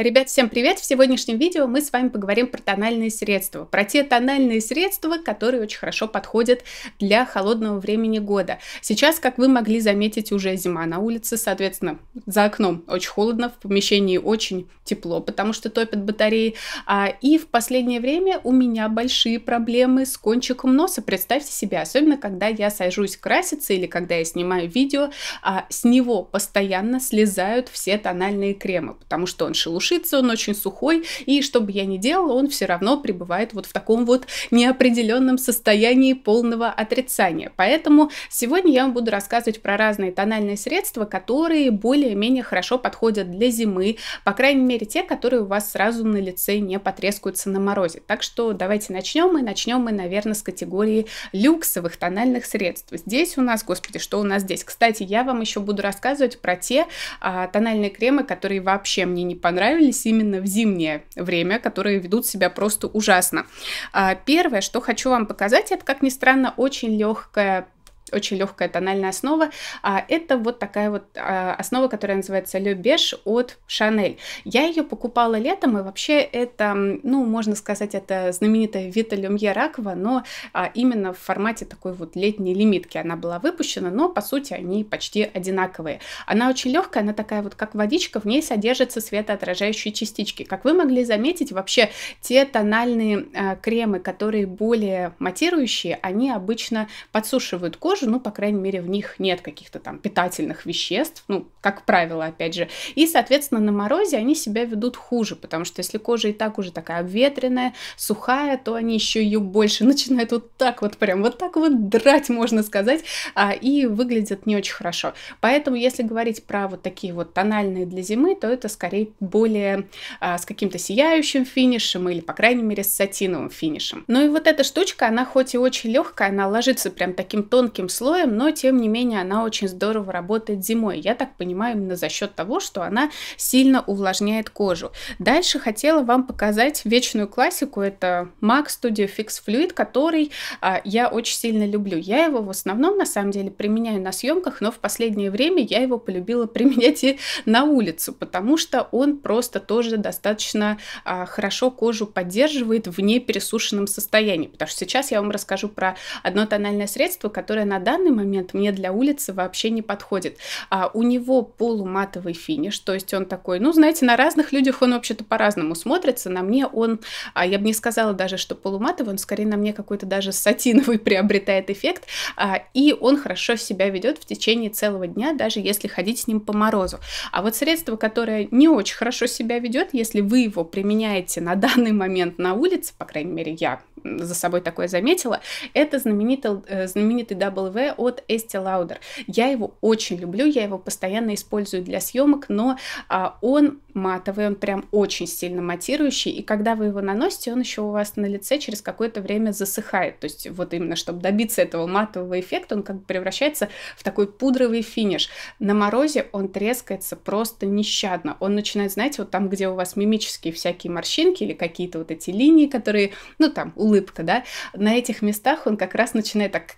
Ребят, всем привет! В сегодняшнем видео мы с вами поговорим про тональные средства. Про те тональные средства, которые очень хорошо подходят для холодного времени года. Сейчас, как вы могли заметить, уже зима на улице, соответственно, за окном очень холодно, в помещении очень тепло, потому что топят батареи. А, и в последнее время у меня большие проблемы с кончиком носа. Представьте себе, особенно когда я сажусь краситься или когда я снимаю видео, а, с него постоянно слезают все тональные кремы, потому что он шелушится сушится, он очень сухой, и что бы я ни делала, он все равно пребывает вот в таком вот неопределенном состоянии полного отрицания. Поэтому сегодня я вам буду рассказывать про разные тональные средства, которые более-менее хорошо подходят для зимы, по крайней мере те, которые у вас сразу на лице не потрескаются на морозе. Так что давайте начнем, и начнем мы, наверное, с категории люксовых тональных средств. Здесь у нас, господи, что у нас здесь? Кстати, я вам еще буду рассказывать про те а, тональные кремы, которые вообще мне не понравились, понравились именно в зимнее время, которые ведут себя просто ужасно. А, первое, что хочу вам показать, это, как ни странно, очень легкая очень легкая тональная основа. А, это вот такая вот а, основа, которая называется Beige от Chanel. Я ее покупала летом, и вообще это, ну, можно сказать, это знаменитая Vita Lumiere Aqua, но а, именно в формате такой вот летней лимитки она была выпущена, но по сути они почти одинаковые. Она очень легкая, она такая вот как водичка, в ней содержатся светоотражающие частички. Как вы могли заметить, вообще те тональные а, кремы, которые более матирующие, они обычно подсушивают кожу, кожу, ну, по крайней мере, в них нет каких-то там питательных веществ, ну, как правило, опять же. И, соответственно, на морозе они себя ведут хуже, потому что если кожа и так уже такая обветренная, сухая, то они еще ее больше начинают вот так вот прям, вот так вот драть, можно сказать, а, и выглядят не очень хорошо. Поэтому, если говорить про вот такие вот тональные для зимы, то это скорее более а, с каким-то сияющим финишем или, по крайней мере, с сатиновым финишем. Ну и вот эта штучка, она хоть и очень легкая, она ложится прям таким тонким слоем, но тем не менее она очень здорово работает зимой. Я так понимаю именно за счет того, что она сильно увлажняет кожу. Дальше хотела вам показать вечную классику. Это MAC Studio Fix Fluid, который а, я очень сильно люблю. Я его в основном на самом деле применяю на съемках, но в последнее время я его полюбила применять и на улицу, потому что он просто тоже достаточно а, хорошо кожу поддерживает в непересушенном состоянии. Потому что сейчас я вам расскажу про одно тональное средство, которое на данный момент мне для улицы вообще не подходит. А у него полуматовый финиш, то есть он такой, ну, знаете, на разных людях он вообще-то по-разному смотрится. На мне он, а, я бы не сказала даже, что полуматовый, он скорее на мне какой-то даже сатиновый приобретает эффект. А, и он хорошо себя ведет в течение целого дня, даже если ходить с ним по морозу. А вот средство, которое не очень хорошо себя ведет, если вы его применяете на данный момент на улице, по крайней мере, я за собой такое заметила, это знаменитый, э, знаменитый W от Estee Lauder. Я его очень люблю, я его постоянно использую для съемок, но а, он матовый, он прям очень сильно матирующий, и когда вы его наносите, он еще у вас на лице через какое-то время засыхает. То есть вот именно, чтобы добиться этого матового эффекта, он как бы превращается в такой пудровый финиш. На морозе он трескается просто нещадно. Он начинает, знаете, вот там, где у вас мимические всякие морщинки или какие-то вот эти линии, которые, ну там, улыбка, да, на этих местах он как раз начинает так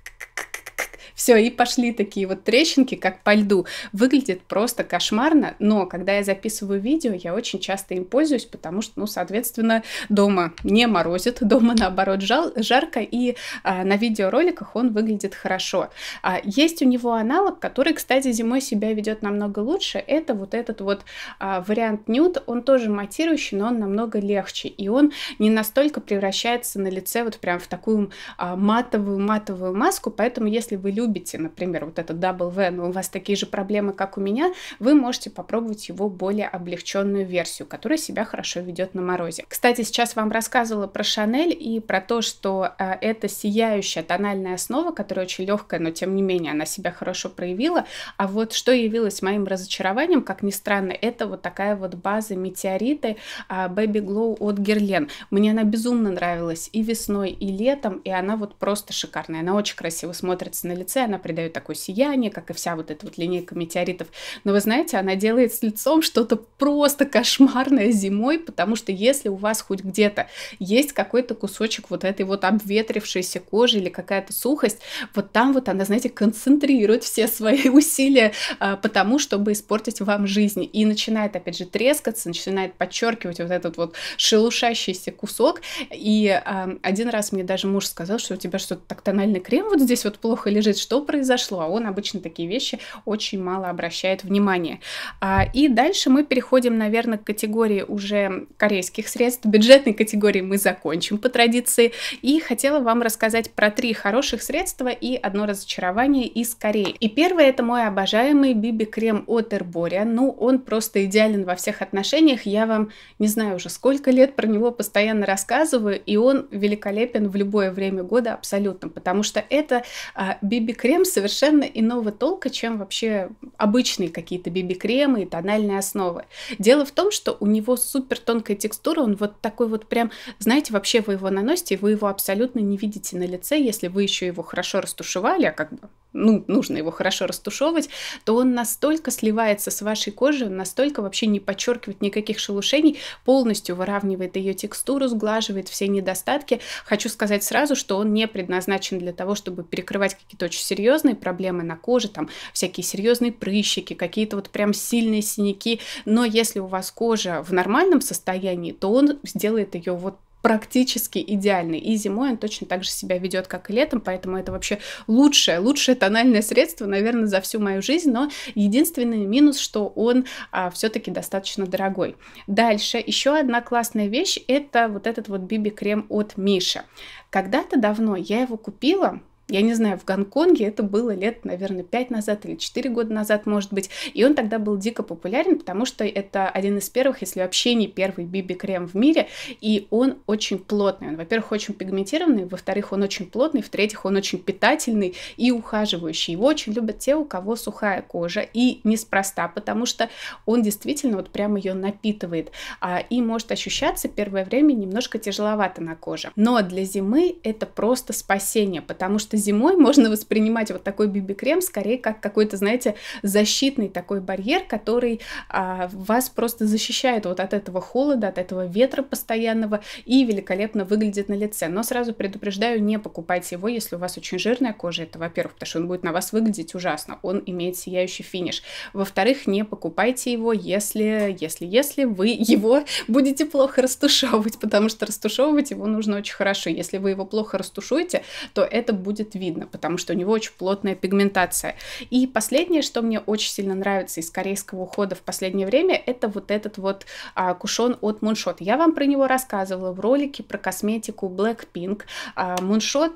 все, и пошли такие вот трещинки, как по льду. Выглядит просто кошмарно, но когда я записываю видео, я очень часто им пользуюсь, потому что, ну, соответственно, дома не морозит, дома, наоборот, жал, жарко, и а, на видеороликах он выглядит хорошо. А, есть у него аналог, который, кстати, зимой себя ведет намного лучше. Это вот этот вот а, вариант нюд, он тоже матирующий, но он намного легче, и он не настолько превращается на лице вот прям в такую а, матовую-матовую маску, поэтому если вы любите любите, например, вот этот W, но у вас такие же проблемы, как у меня, вы можете попробовать его более облегченную версию, которая себя хорошо ведет на морозе. Кстати, сейчас вам рассказывала про Шанель и про то, что э, это сияющая тональная основа, которая очень легкая, но тем не менее она себя хорошо проявила. А вот что явилось моим разочарованием, как ни странно, это вот такая вот база метеориты э, Baby Glow от Герлен. Мне она безумно нравилась и весной, и летом, и она вот просто шикарная. Она очень красиво смотрится на лице лице, она придает такое сияние, как и вся вот эта вот линейка метеоритов. Но вы знаете, она делает с лицом что-то просто кошмарное зимой, потому что если у вас хоть где-то есть какой-то кусочек вот этой вот обветрившейся кожи или какая-то сухость, вот там вот она, знаете, концентрирует все свои усилия а, потому, чтобы испортить вам жизнь. И начинает, опять же, трескаться, начинает подчеркивать вот этот вот шелушащийся кусок. И а, один раз мне даже муж сказал, что у тебя что-то так тональный крем вот здесь вот плохо лежит, что произошло? А он обычно такие вещи очень мало обращает внимания. А, и дальше мы переходим, наверное, к категории уже корейских средств. Бюджетной категории мы закончим по традиции. И хотела вам рассказать про три хороших средства и одно разочарование из Кореи. И первое это мой обожаемый биби-крем от Эрбория. Ну, он просто идеален во всех отношениях. Я вам не знаю уже сколько лет про него постоянно рассказываю, и он великолепен в любое время года абсолютно, потому что это а, биби-крем совершенно иного толка, чем вообще обычные какие-то биби-кремы и тональные основы. Дело в том, что у него супер тонкая текстура, он вот такой вот прям, знаете, вообще вы его наносите, вы его абсолютно не видите на лице, если вы еще его хорошо растушевали, а как бы ну, нужно его хорошо растушевывать, то он настолько сливается с вашей кожей, он настолько вообще не подчеркивает никаких шелушений, полностью выравнивает ее текстуру, сглаживает все недостатки. Хочу сказать сразу, что он не предназначен для того, чтобы перекрывать какие-то очень серьезные проблемы на коже, там всякие серьезные прыщики, какие-то вот прям сильные синяки. Но если у вас кожа в нормальном состоянии, то он сделает ее вот практически идеальный. И зимой он точно так же себя ведет, как и летом, поэтому это вообще лучшее, лучшее тональное средство, наверное, за всю мою жизнь, но единственный минус, что он а, все-таки достаточно дорогой. Дальше еще одна классная вещь, это вот этот вот биби-крем от Миши. Когда-то давно я его купила, я не знаю, в Гонконге это было лет, наверное, 5 назад или 4 года назад, может быть. И он тогда был дико популярен, потому что это один из первых, если вообще не первый биби-крем в мире. И он очень плотный. Он, во-первых, очень пигментированный, во-вторых, он очень плотный, в-третьих, он очень питательный и ухаживающий. Его очень любят те, у кого сухая кожа. И неспроста, потому что он действительно вот прям ее напитывает. А, и может ощущаться первое время немножко тяжеловато на коже. Но для зимы это просто спасение, потому что зимой можно воспринимать вот такой биби-крем скорее как какой-то, знаете, защитный такой барьер, который а, вас просто защищает вот от этого холода, от этого ветра постоянного и великолепно выглядит на лице. Но сразу предупреждаю, не покупайте его, если у вас очень жирная кожа. Это, во-первых, потому что он будет на вас выглядеть ужасно. Он имеет сияющий финиш. Во-вторых, не покупайте его, если, если, если вы его будете плохо растушевывать, потому что растушевывать его нужно очень хорошо. Если вы его плохо растушуете, то это будет видно, потому что у него очень плотная пигментация. И последнее, что мне очень сильно нравится из корейского ухода в последнее время, это вот этот вот а, кушон от Moonshot. Я вам про него рассказывала в ролике про косметику Blackpink. А,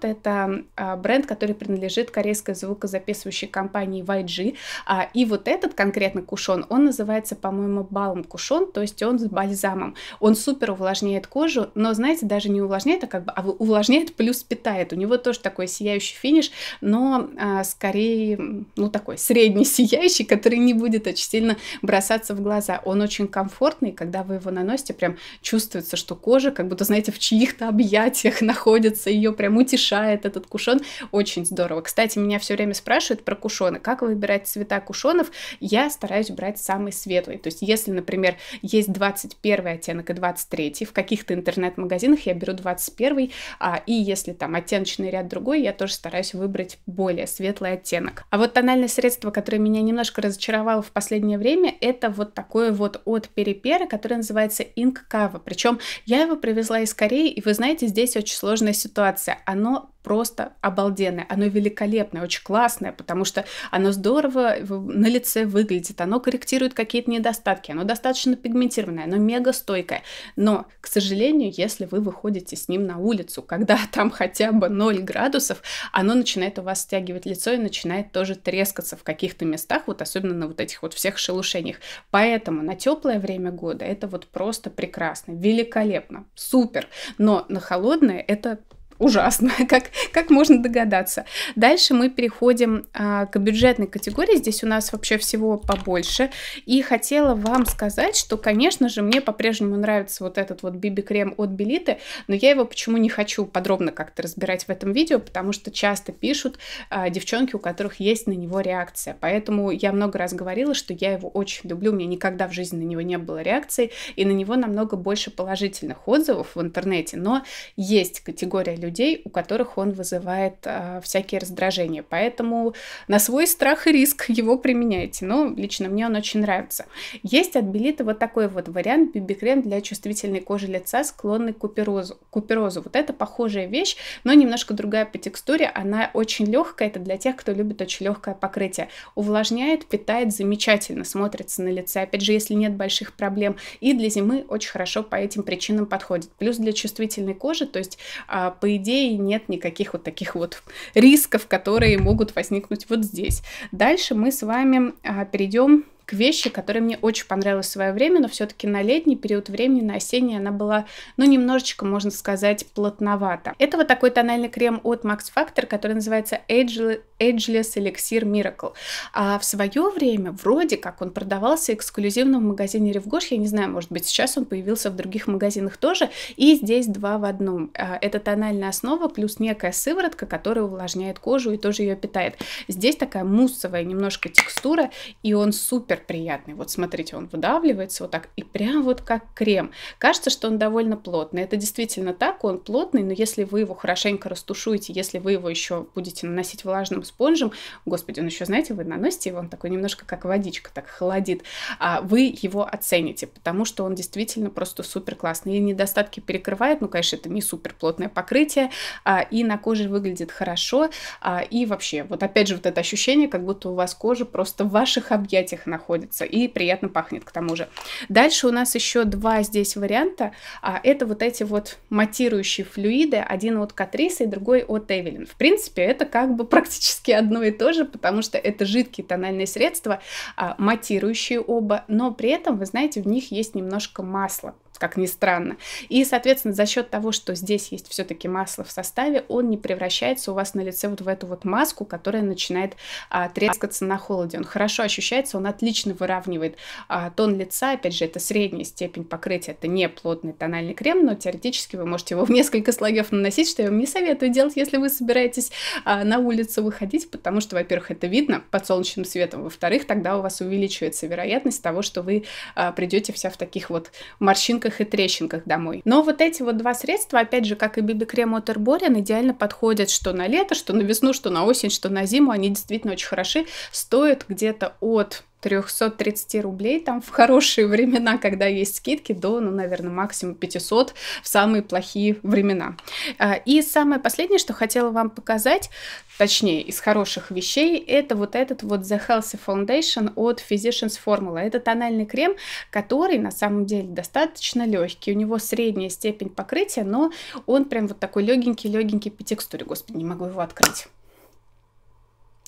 это а, бренд, который принадлежит корейской звукозаписывающей компании YG. А, и вот этот конкретно кушон, он называется, по-моему, Balm кушон, то есть он с бальзамом. Он супер увлажняет кожу, но, знаете, даже не увлажняет, а как бы а увлажняет плюс питает. У него тоже такой сияющий сияющий финиш, но а, скорее, ну, такой средний сияющий, который не будет очень сильно бросаться в глаза. Он очень комфортный, когда вы его наносите, прям чувствуется, что кожа, как будто, знаете, в чьих-то объятиях находится, ее прям утешает этот кушон. Очень здорово. Кстати, меня все время спрашивают про кушоны. Как выбирать цвета кушонов? Я стараюсь брать самый светлый. То есть, если, например, есть 21 оттенок и 23, в каких-то интернет-магазинах я беру 21, а, и если там оттеночный ряд другой, я тоже стараюсь выбрать более светлый оттенок. А вот тональное средство, которое меня немножко разочаровало в последнее время, это вот такое вот от Перипера, которое называется Ink Kava. Причем я его привезла из Кореи, и вы знаете, здесь очень сложная ситуация. Оно просто обалденное, оно великолепное, очень классное, потому что оно здорово на лице выглядит, оно корректирует какие-то недостатки, оно достаточно пигментированное, оно мега стойкое. Но, к сожалению, если вы выходите с ним на улицу, когда там хотя бы 0 градусов, оно начинает у вас стягивать лицо и начинает тоже трескаться в каких-то местах, вот особенно на вот этих вот всех шелушениях. Поэтому на теплое время года это вот просто прекрасно, великолепно, супер. Но на холодное это ужасно, как, как можно догадаться. Дальше мы переходим а, к бюджетной категории. Здесь у нас вообще всего побольше. И хотела вам сказать, что, конечно же, мне по-прежнему нравится вот этот вот биби-крем от Белиты, но я его почему не хочу подробно как-то разбирать в этом видео, потому что часто пишут а, девчонки, у которых есть на него реакция. Поэтому я много раз говорила, что я его очень люблю, у меня никогда в жизни на него не было реакции, и на него намного больше положительных отзывов в интернете. Но есть категория у которых он вызывает а, всякие раздражения. Поэтому на свой страх и риск его применяйте. Но лично мне он очень нравится. Есть от Белита вот такой вот вариант биби-крем для чувствительной кожи лица, склонной к куперозу. куперозу. Вот это похожая вещь, но немножко другая по текстуре. Она очень легкая, это для тех, кто любит очень легкое покрытие. Увлажняет, питает замечательно, смотрится на лице. Опять же, если нет больших проблем. И для зимы очень хорошо по этим причинам подходит. Плюс для чувствительной кожи, то есть а, по идее нет никаких вот таких вот рисков, которые могут возникнуть вот здесь. Дальше мы с вами а, перейдем к вещи, которая мне очень понравилась в свое время, но все-таки на летний период времени, на осенний она была, ну, немножечко, можно сказать, плотновата. Это вот такой тональный крем от Max Factor, который называется Ageless, Elixir Miracle. А в свое время вроде как он продавался эксклюзивно в магазине Ревгош, я не знаю, может быть, сейчас он появился в других магазинах тоже, и здесь два в одном. А, это тональная основа плюс некая сыворотка, которая увлажняет кожу и тоже ее питает. Здесь такая муссовая немножко текстура, и он супер супер приятный. Вот смотрите, он выдавливается вот так и прям вот как крем. Кажется, что он довольно плотный. Это действительно так, он плотный, но если вы его хорошенько растушуете, если вы его еще будете наносить влажным спонжем, господи, он еще, знаете, вы наносите его, он такой немножко как водичка, так холодит, а вы его оцените, потому что он действительно просто супер классный. И недостатки перекрывает, ну, конечно, это не супер плотное покрытие, а, и на коже выглядит хорошо, а, и вообще, вот опять же, вот это ощущение, как будто у вас кожа просто в ваших объятиях находится находится и приятно пахнет к тому же. Дальше у нас еще два здесь варианта. А, это вот эти вот матирующие флюиды, один от Катрисы и другой от Эвелин. В принципе, это как бы практически одно и то же, потому что это жидкие тональные средства, а, матирующие оба, но при этом, вы знаете, в них есть немножко масла как ни странно. И, соответственно, за счет того, что здесь есть все-таки масло в составе, он не превращается у вас на лице вот в эту вот маску, которая начинает а, трескаться на холоде. Он хорошо ощущается, он отлично выравнивает а, тон лица. Опять же, это средняя степень покрытия, это не плотный тональный крем, но теоретически вы можете его в несколько слоев наносить, что я вам не советую делать, если вы собираетесь а, на улицу выходить, потому что, во-первых, это видно под солнечным светом, во-вторых, тогда у вас увеличивается вероятность того, что вы а, придете вся в таких вот морщинках морщинках и трещинках домой. Но вот эти вот два средства, опять же, как и биби-крем от Herborian, идеально подходят что на лето, что на весну, что на осень, что на зиму. Они действительно очень хороши. Стоят где-то от 330 рублей там в хорошие времена, когда есть скидки, до, ну, наверное, максимум 500 в самые плохие времена. А, и самое последнее, что хотела вам показать, точнее, из хороших вещей, это вот этот вот The Healthy Foundation от Physicians Formula. Это тональный крем, который на самом деле достаточно легкий. У него средняя степень покрытия, но он прям вот такой легенький-легенький по текстуре. Господи, не могу его открыть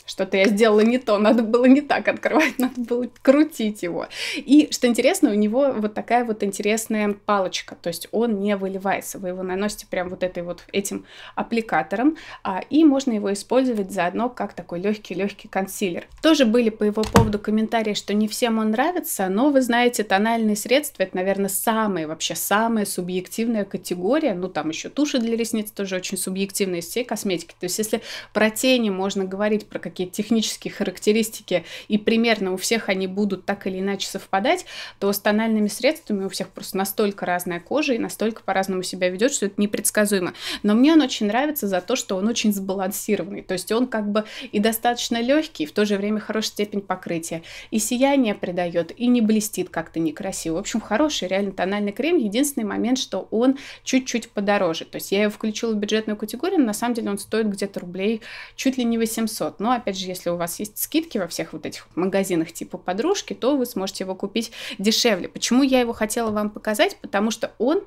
что-то я сделала не то, надо было не так открывать, надо было крутить его. И что интересно, у него вот такая вот интересная палочка, то есть он не выливается, вы его наносите прям вот этой вот этим аппликатором, а, и можно его использовать заодно как такой легкий-легкий консилер. Тоже были по его поводу комментарии, что не всем он нравится, но вы знаете, тональные средства это, наверное, самая вообще самая субъективная категория, ну там еще туши для ресниц тоже очень субъективные из всей косметики, то есть если про тени можно говорить про какие какие-то технические характеристики, и примерно у всех они будут так или иначе совпадать, то с тональными средствами у всех просто настолько разная кожа и настолько по-разному себя ведет, что это непредсказуемо. Но мне он очень нравится за то, что он очень сбалансированный. То есть он как бы и достаточно легкий, в то же время хорошая степень покрытия. И сияние придает, и не блестит как-то некрасиво. В общем, хороший реально тональный крем. Единственный момент, что он чуть-чуть подороже. То есть я его включила в бюджетную категорию, но на самом деле он стоит где-то рублей чуть ли не 800. Но опять опять же, если у вас есть скидки во всех вот этих магазинах типа подружки, то вы сможете его купить дешевле. Почему я его хотела вам показать? Потому что он,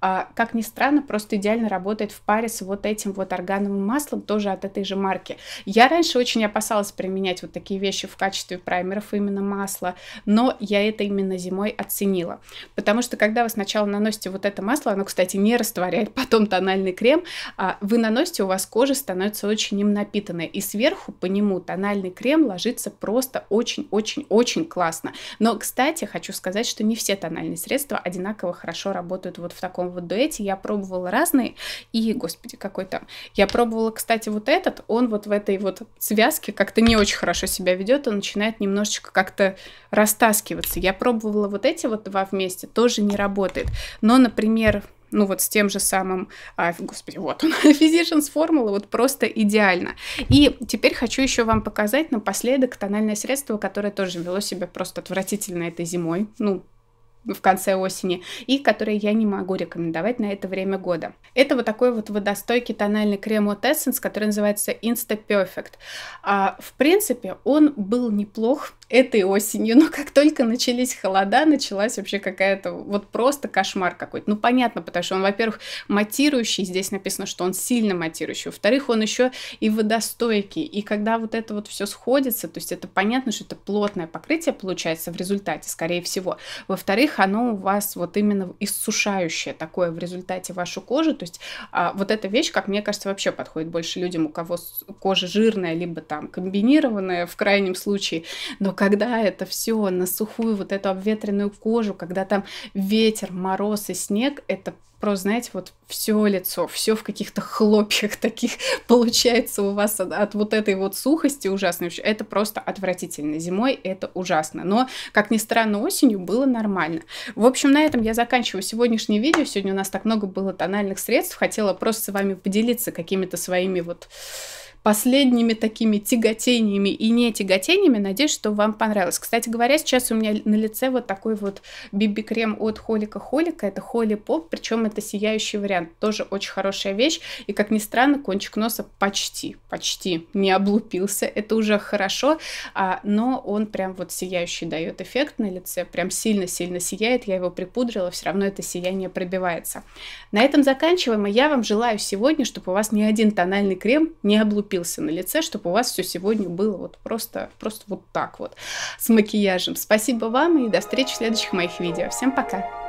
а, как ни странно, просто идеально работает в паре с вот этим вот органовым маслом, тоже от этой же марки. Я раньше очень опасалась применять вот такие вещи в качестве праймеров, именно масла, но я это именно зимой оценила. Потому что когда вы сначала наносите вот это масло, оно, кстати, не растворяет потом тональный крем, а вы наносите, у вас кожа становится очень им напитанная, и сверху по нему тональный крем ложится просто очень-очень-очень классно. Но, кстати, хочу сказать, что не все тональные средства одинаково хорошо работают вот в таком вот дуэте. Я пробовала разные, и, господи, какой там. Я пробовала, кстати, вот этот, он вот в этой вот связке как-то не очень хорошо себя ведет, он начинает немножечко как-то растаскиваться. Я пробовала вот эти вот два вместе, тоже не работает. Но, например, ну вот с тем же самым, а, господи, вот он, Physicians Formula, вот просто идеально. И теперь хочу еще вам показать напоследок тональное средство, которое тоже вело себя просто отвратительно этой зимой, ну, в конце осени, и которые я не могу рекомендовать на это время года. Это вот такой вот водостойкий тональный крем от Essence, который называется Insta Perfect. А, в принципе, он был неплох, этой осенью, но как только начались холода, началась вообще какая-то вот просто кошмар какой-то. Ну, понятно, потому что он, во-первых, матирующий, здесь написано, что он сильно матирующий, во-вторых, он еще и водостойкий, и когда вот это вот все сходится, то есть это понятно, что это плотное покрытие получается в результате, скорее всего. Во-вторых, оно у вас вот именно иссушающее такое в результате вашу кожу, то есть а, вот эта вещь, как мне кажется, вообще подходит больше людям, у кого кожа жирная, либо там комбинированная в крайнем случае, но когда это все на сухую вот эту обветренную кожу, когда там ветер, мороз и снег, это просто, знаете, вот все лицо, все в каких-то хлопьях таких получается у вас от, от вот этой вот сухости ужасной. Это просто отвратительно. Зимой это ужасно. Но, как ни странно, осенью было нормально. В общем, на этом я заканчиваю сегодняшнее видео. Сегодня у нас так много было тональных средств. Хотела просто с вами поделиться какими-то своими вот последними такими тяготениями и не тяготениями. Надеюсь, что вам понравилось. Кстати говоря, сейчас у меня на лице вот такой вот биби-крем от Холика Холика. Это Холи Поп, причем это сияющий вариант. Тоже очень хорошая вещь. И, как ни странно, кончик носа почти, почти не облупился. Это уже хорошо, а, но он прям вот сияющий дает эффект на лице. Прям сильно-сильно сияет. Я его припудрила, все равно это сияние пробивается. На этом заканчиваем. И я вам желаю сегодня, чтобы у вас ни один тональный крем не облупился облупился на лице, чтобы у вас все сегодня было вот просто, просто вот так вот с макияжем. Спасибо вам и до встречи в следующих моих видео. Всем пока!